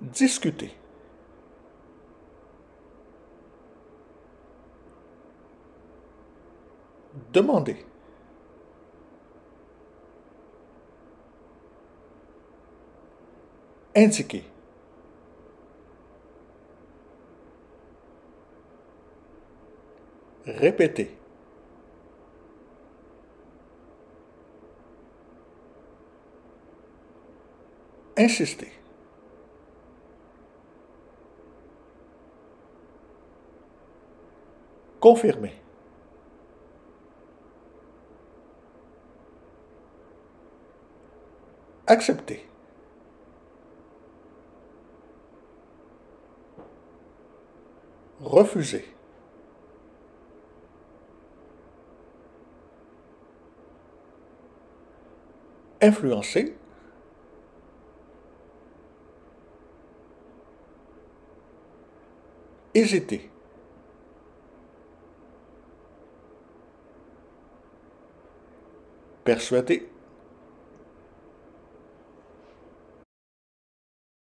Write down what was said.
Discuter. Demander. Indiquer. Répéter. Insister. Confirmer. Accepter. Refuser. Influencer. Hésiter. Persuader.